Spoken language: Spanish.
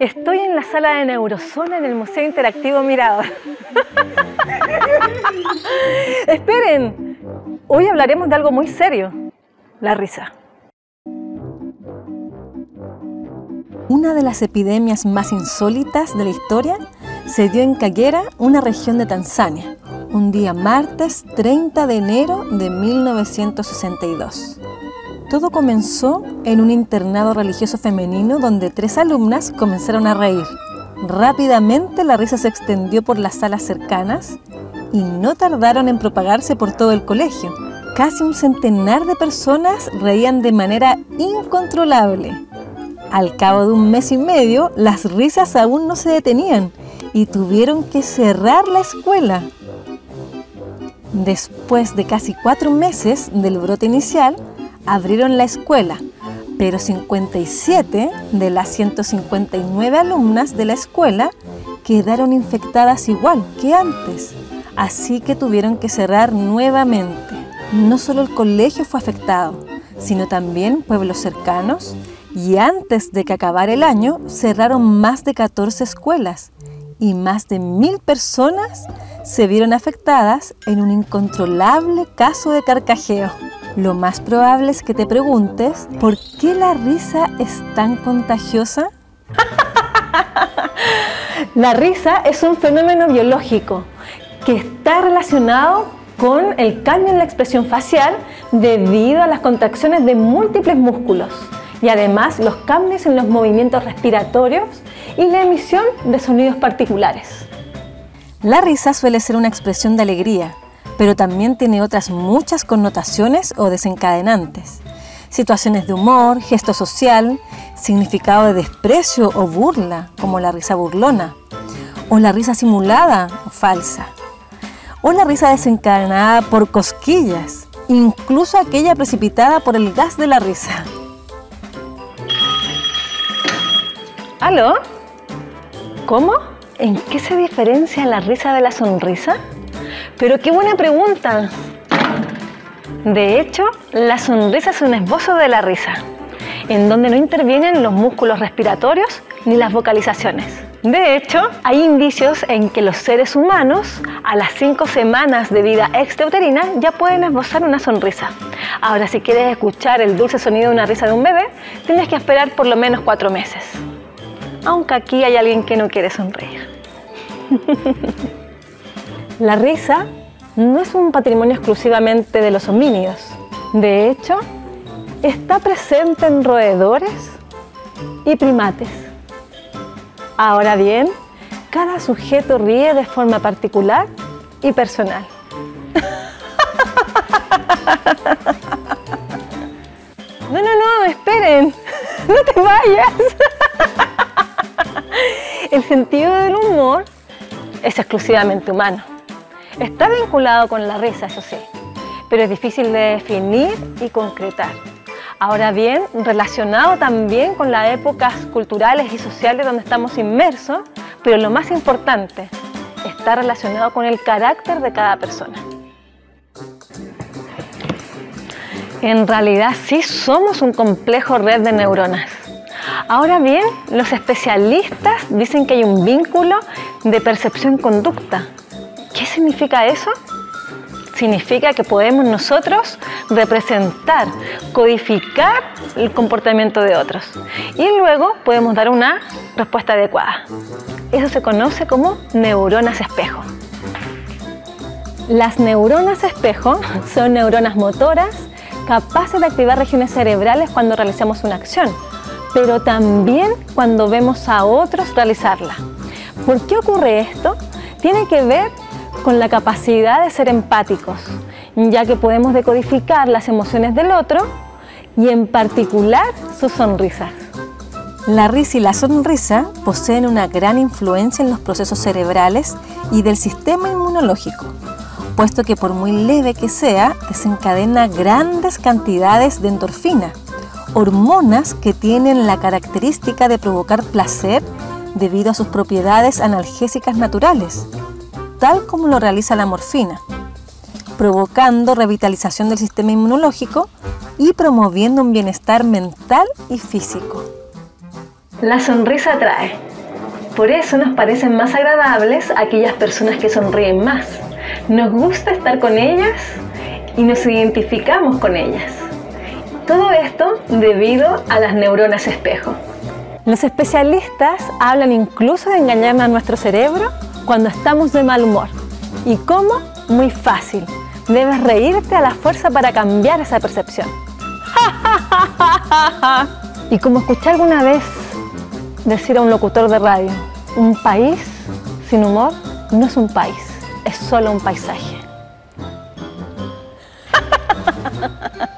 Estoy en la sala de Neurozona en el Museo Interactivo Mirador. Esperen, hoy hablaremos de algo muy serio, la risa. Una de las epidemias más insólitas de la historia se dio en Kagera, una región de Tanzania, un día martes 30 de enero de 1962. Todo comenzó en un internado religioso femenino donde tres alumnas comenzaron a reír. Rápidamente la risa se extendió por las salas cercanas y no tardaron en propagarse por todo el colegio. Casi un centenar de personas reían de manera incontrolable. Al cabo de un mes y medio, las risas aún no se detenían y tuvieron que cerrar la escuela. Después de casi cuatro meses del brote inicial, abrieron la escuela, pero 57 de las 159 alumnas de la escuela quedaron infectadas igual que antes, así que tuvieron que cerrar nuevamente. No solo el colegio fue afectado, sino también pueblos cercanos, y antes de que acabara el año cerraron más de 14 escuelas y más de mil personas se vieron afectadas en un incontrolable caso de carcajeo. Lo más probable es que te preguntes, ¿por qué la risa es tan contagiosa? la risa es un fenómeno biológico que está relacionado con el cambio en la expresión facial debido a las contracciones de múltiples músculos y además los cambios en los movimientos respiratorios y la emisión de sonidos particulares. La risa suele ser una expresión de alegría, pero también tiene otras muchas connotaciones o desencadenantes. Situaciones de humor, gesto social, significado de desprecio o burla, como la risa burlona, o la risa simulada o falsa, o la risa desencadenada por cosquillas, incluso aquella precipitada por el gas de la risa. ¿Aló? ¿Cómo? ¿En qué se diferencia la risa de la sonrisa? Pero qué buena pregunta. De hecho, la sonrisa es un esbozo de la risa, en donde no intervienen los músculos respiratorios ni las vocalizaciones. De hecho, hay indicios en que los seres humanos a las cinco semanas de vida extrauterina ya pueden esbozar una sonrisa. Ahora, si quieres escuchar el dulce sonido de una risa de un bebé, tienes que esperar por lo menos cuatro meses. Aunque aquí hay alguien que no quiere sonreír. La risa no es un patrimonio exclusivamente de los homínidos. De hecho, está presente en roedores y primates. Ahora bien, cada sujeto ríe de forma particular y personal. No, no, no, esperen, no te vayas. El sentido del humor es exclusivamente humano. Está vinculado con la risa, eso sí, pero es difícil de definir y concretar. Ahora bien, relacionado también con las épocas culturales y sociales donde estamos inmersos, pero lo más importante, está relacionado con el carácter de cada persona. En realidad sí somos un complejo red de neuronas. Ahora bien, los especialistas dicen que hay un vínculo de percepción-conducta. ¿Qué significa eso? Significa que podemos nosotros representar, codificar el comportamiento de otros y luego podemos dar una respuesta adecuada. Eso se conoce como neuronas espejo. Las neuronas espejo son neuronas motoras capaces de activar regiones cerebrales cuando realizamos una acción, pero también cuando vemos a otros realizarla. ¿Por qué ocurre esto? Tiene que ver con la capacidad de ser empáticos, ya que podemos decodificar las emociones del otro y en particular sus sonrisas. La risa y la sonrisa poseen una gran influencia en los procesos cerebrales y del sistema inmunológico, puesto que por muy leve que sea, desencadena grandes cantidades de endorfina, hormonas que tienen la característica de provocar placer debido a sus propiedades analgésicas naturales, tal como lo realiza la morfina, provocando revitalización del sistema inmunológico y promoviendo un bienestar mental y físico. La sonrisa atrae. Por eso nos parecen más agradables aquellas personas que sonríen más. Nos gusta estar con ellas y nos identificamos con ellas. Todo esto debido a las neuronas espejo. Los especialistas hablan incluso de engañar a nuestro cerebro cuando estamos de mal humor. ¿Y cómo? Muy fácil. Debes reírte a la fuerza para cambiar esa percepción. y como escuché alguna vez decir a un locutor de radio, un país sin humor no es un país, es solo un paisaje.